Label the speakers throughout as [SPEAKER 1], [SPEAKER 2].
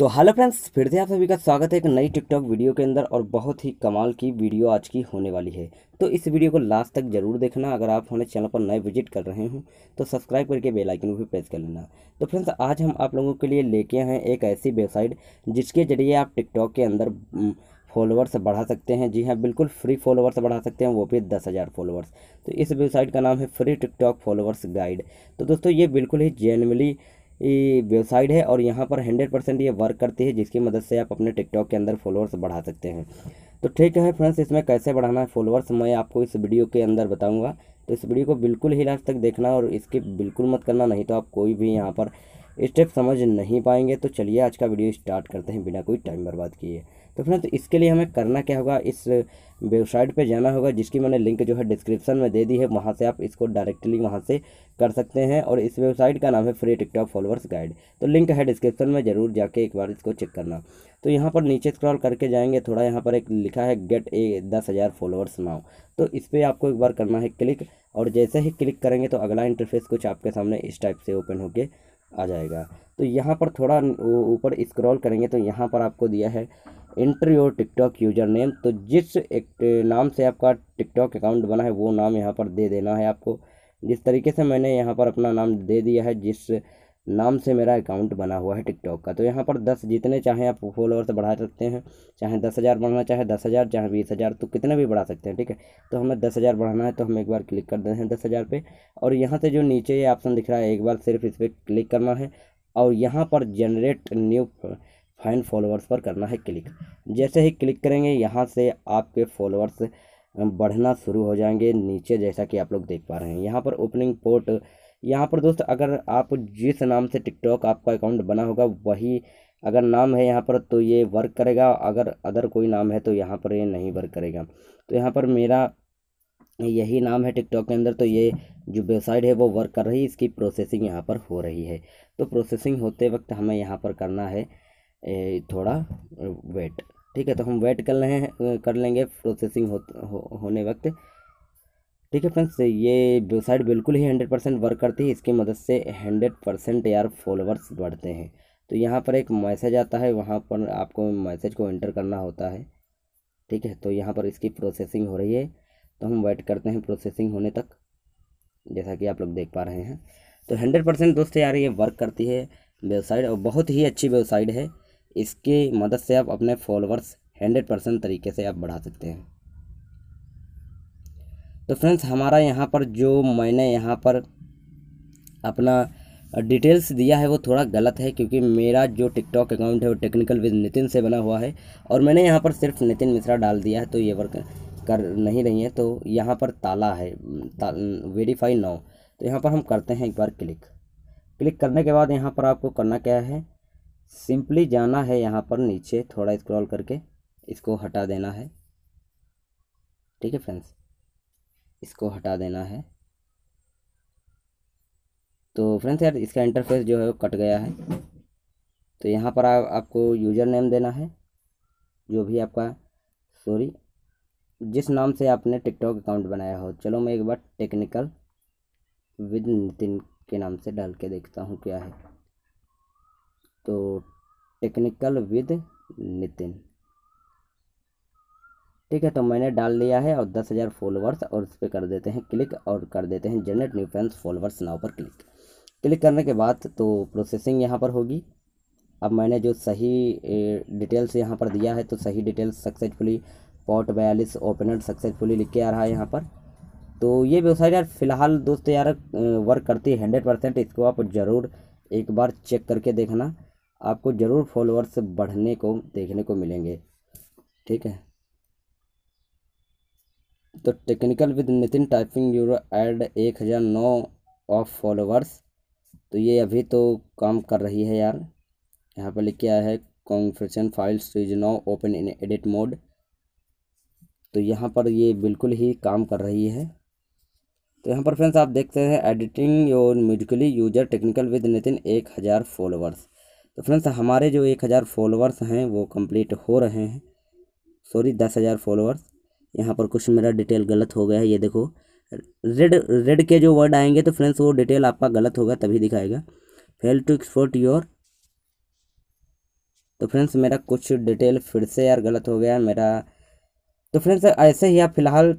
[SPEAKER 1] तो hello friends, फिर से आप सभी का स्वागत है एक नई टिकटॉक वीडियो के अंदर और बहुत ही कमाल की वीडियो आज की होने वाली है। तो इस वीडियो को लास्ट तक ज़रूर देखना, अगर आप हमारे चैनल पर नए विज़िट कर रहे हो तो सब्सक्राइब करके बेल आइकन को भी प्रेस कर लेना। तो फ्रेंड्स, आज हम आप लोगों के लिए लेके आए हैं एक ऐसी वेबसाइट जिसके ज़रिए आप टिकटॉक के अंदर फॉलोअर्स बढ़ा सकते हैं। जी हाँ बिल्कुल फ्री फॉलोअर्स बढ़ा सकते हैं, वो भी दस हज़ार फॉलोअर्स। तो इस वेबसाइट का नाम है फ्री टिकटॉक फॉलोअर्स गाइड। तो दोस्तों, ये बिल्कुल ही जेनवली वेबसाइट है और यहाँ पर हंड्रेड परसेंट ये वर्क करती है, जिसकी मदद से आप अपने टिकटॉक के अंदर फॉलोअर्स बढ़ा सकते हैं। तो ठीक है फ्रेंड्स, इसमें कैसे बढ़ाना है फॉलोअर्स मैं आपको इस वीडियो के अंदर बताऊँगा। तो इस वीडियो को बिल्कुल ही लास्ट तक देखना और इसके बिल्कुल मत करना, नहीं तो आप कोई भी यहाँ पर स्टेप समझ नहीं पाएँगे तो चलिए आज का वीडियो स्टार्ट करते हैं बिना कोई टाइम बर्बाद किए। तो फ्रेंड्स, इसके लिए हमें करना क्या होगा, इस वेबसाइट पे जाना होगा, जिसकी मैंने लिंक जो है डिस्क्रिप्शन में दे दी है, वहाँ से आप इसको डायरेक्टली वहाँ से कर सकते हैं, और इस वेबसाइट का नाम है फ्री टिकटॉक फॉलोअर्स गाइड। तो लिंक है डिस्क्रिप्शन में, ज़रूर जाके एक बार इसको चेक करना। तो यहाँ पर नीचे स्क्रॉल करके जाएँगे, थोड़ा यहाँ पर एक लिखा है, गेट ए दस हज़ार फॉलोअर्स नाउ। तो इस पर आपको एक बार करना है क्लिक, और जैसे ही क्लिक करेंगे तो अगला इंटरफेस कुछ आपके सामने इस टाइप से ओपन होके आ जाएगा। तो यहाँ पर थोड़ा ऊपर स्क्रॉल करेंगे तो यहाँ पर आपको दिया है enter your TikTok user name तो जिस एक नाम से आपका टिकटॉक अकाउंट बना है, वो नाम यहाँ पर दे देना है आपको। जिस तरीके से मैंने यहाँ पर अपना नाम दे दिया है, जिस नाम से मेरा अकाउंट बना हुआ है टिकटॉक का। तो यहाँ पर दस जितने चाहें आप फॉलोअर्स बढ़ा सकते हैं, चाहे दस हज़ार बढ़ाना, चाहे दस हज़ार, चाहे बीस हज़ार तो कितने भी बढ़ा सकते हैं, ठीक है? तो हमें दस हज़ार बढ़ाना है तो हम एक बार क्लिक कर देते हैं दस हज़ार पर और यहाँ से जो नीचे ये ऑप्शन दिख रहा है, एक बार सिर्फ़ इस पर क्लिक करना है। और यहाँ पर जनरेट न्यू फाइन फॉलोअर्स पर करना है क्लिक। जैसे ही क्लिक करेंगे, यहाँ से आपके फॉलोअर्स बढ़ना शुरू हो जाएँगे नीचे, जैसा कि आप लोग देख पा रहे हैं। यहाँ पर ओपनिंग पोर्ट यहाँ पर दोस्त अगर आप जिस नाम से टिकटॉक आपका अकाउंट बना होगा वही अगर नाम है यहाँ पर तो ये वर्क करेगा। अगर अदर कोई नाम है तो यहाँ पर ये नहीं वर्क करेगा। तो यहाँ पर मेरा यही नाम है टिकटॉक के अंदर तो ये जो वेबसाइट है वो वर्क कर रही है। इसकी प्रोसेसिंग यहाँ पर हो रही है। तो प्रोसेसिंग होते वक्त हमें यहाँ पर करना है थोड़ा वेट ठीक है? तो हम वेट कर रहे हैं कर लेंगे प्रोसेसिंग हो, हो होने वक्त। ठीक है फ्रेंड्स, ये वेबसाइट बिल्कुल ही हंड्रेड परसेंट वर्क करती है, इसकी मदद से हंड्रेड परसेंट यार फॉलोअर्स बढ़ते हैं। तो यहाँ पर एक मैसेज आता है, वहाँ पर आपको मैसेज को एंटर करना होता है। ठीक है तो यहाँ पर इसकी प्रोसेसिंग हो रही है। तो हम वेट करते हैं प्रोसेसिंग होने तक, जैसा कि आप लोग देख पा रहे हैं। तो हंड्रेड परसेंट दोस्त यार ये वर्क करती है वेबसाइट, और बहुत ही अच्छी वेबसाइट है। इसकी मदद से आप अपने फॉलोअर्स हंड्रेड परसेंट तरीके से आप बढ़ा सकते हैं। तो फ्रेंड्स हमारा यहाँ पर जो मैंने यहाँ पर अपना डिटेल्स दिया है वो थोड़ा गलत है क्योंकि मेरा जो टिकटॉक अकाउंट है वो टेक्निकल विद नितिन से बना हुआ है और मैंने यहाँ पर सिर्फ़ नितिन मिश्रा डाल दिया है तो ये वर्क कर नहीं रही है तो यहाँ पर ताला है ता, वेरीफाई नाउ तो यहाँ पर हम करते हैं एक बार क्लिक क्लिक करने के बाद यहाँ पर आपको करना क्या है? सिंपली जाना है यहाँ पर नीचे थोड़ा स्क्रॉल करके इसको हटा देना है। ठीक है फ्रेंड्स? इसको हटा देना है। तो फ्रेंड्स यार इसका इंटरफेस जो है वो कट गया है। तो यहाँ पर आ, आपको यूज़र नेम देना है जो भी आपका सॉरी जिस नाम से आपने टिकटॉक अकाउंट बनाया हो। चलो मैं एक बार टेक्निकल विद नितिन के नाम से डाल के देखता हूँ क्या है। तो टेक्निकल विद नितिन ठीक है तो मैंने डाल लिया है और दस हज़ार फॉलोअर्स और इस पर कर देते हैं क्लिक और कर देते हैं generate new friends followers now पर क्लिक क्लिक करने के बाद तो प्रोसेसिंग यहाँ पर होगी। अब मैंने जो सही डिटेल्स यहाँ पर दिया है तो सही डिटेल्स सक्सेसफुली पॉट बयालीस ओपनर सक्सेसफुली लिख के आ रहा है यहाँ पर। तो ये वेबसाइट यार फ़िलहाल दोस्त यार वर्क करती है हंड्रेड परसेंट इसको आप ज़रूर एक बार चेक करके देखना। आपको ज़रूर फॉलोअर्स बढ़ने को, देखने को मिलेंगे। ठीक है। तो टेक्निकल विद नितिन टाइपिंग यूरो एड एक हज़ार नौ ऑफ़ फॉलोवर्स तो ये अभी तो काम कर रही है यार। यहाँ पर लिख के आया है configuration files is now open in edit mode तो यहाँ पर ये बिल्कुल ही काम कर रही है। तो यहाँ पर फ्रेंड्स आप देखते हैं editing your Musically user technical with Nitin एक हज़ार फॉलोअर्स तो फ्रेंड्स हमारे जो एक हज़ार फॉलोअर्स हैं, वो कंप्लीट हो रहे हैं। सॉरी दस हज़ार फॉलोअर्स यहाँ पर कुछ मेरा डिटेल गलत हो गया है, ये देखो। रेड रेड के जो वर्ड आएँगे तो फ्रेंड्स वो डिटेल आपका गलत होगा तभी दिखाएगा। फेल टू एक्सपोर्ट योर तो फ्रेंड्स मेरा कुछ डिटेल फिर से यार गलत हो गया, मेरा तो फ्रेंड्स ऐसे ही आप फ़िलहाल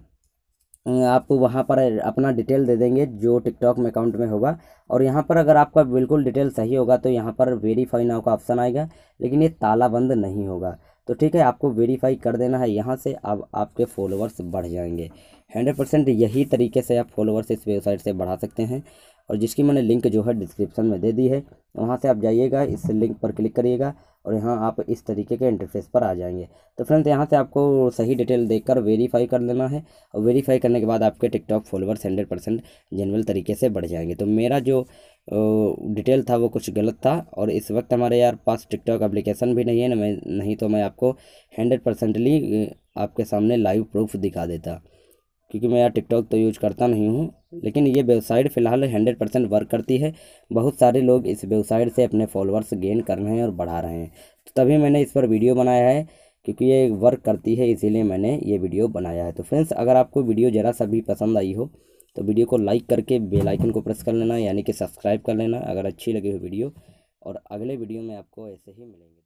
[SPEAKER 1] आप वहाँ पर अपना डिटेल दे देंगे, जो टिकटॉक में अकाउंट में होगा। और यहाँ पर अगर आपका बिल्कुल डिटेल सही होगा तो यहाँ पर वेरीफाई नाव का ऑप्शन आएगा, लेकिन ये तालाबंद नहीं होगा। तो ठीक है, आपको वेरीफाई कर देना है यहाँ से, अब आपके फॉलोअर्स बढ़ जाएँगे। हंड्रेड परसेंट यही तरीके से आप फॉलोअर्स इस वेबसाइट से बढ़ा सकते हैं। और जिसकी मैंने लिंक जो है डिस्क्रिप्शन में दे दी है, वहाँ से आप जाइएगा, इस लिंक पर क्लिक करिएगा और यहाँ आप इस तरीके के इंटरफेस पर आ जाएँगे। तो फ्रेंड्स, यहाँ से आपको सही डिटेल देखकर वेरीफाई कर लेना है और वेरीफाई करने के बाद आपके TikTok followers hundred percent general तरीके से बढ़ जाएँगे। तो मेरा जो डिटेल था वो कुछ गलत था और इस वक्त हमारे यार पास टिकटॉक एप्लीकेशन भी नहीं है मैं, नहीं तो मैं आपको हंड्रेड परसेंटली आपके सामने लाइव प्रूफ दिखा देता। क्योंकि मैं यार टिकटॉक तो यूज़ करता नहीं हूँ, लेकिन ये वेबसाइट फ़िलहाल हंड्रेड परसेंट वर्क करती है। बहुत सारे लोग इस वेबसाइट से अपने फॉलोअर्स गेन कर रहे हैं और बढ़ा रहे हैं। तो तभी मैंने इस पर वीडियो बनाया है, क्योंकि ये वर्क करती है, इसीलिए मैंने ये वीडियो बनाया है। तो फ्रेंड्स अगर आपको वीडियो ज़रा सा भी पसंद आई हो तो वीडियो को लाइक करके बेल आइकन को प्रेस कर लेना, यानी कि सब्सक्राइब कर लेना, अगर अच्छी लगी हो वीडियो और अगले वीडियो में आपको ऐसे ही मिलेंगे।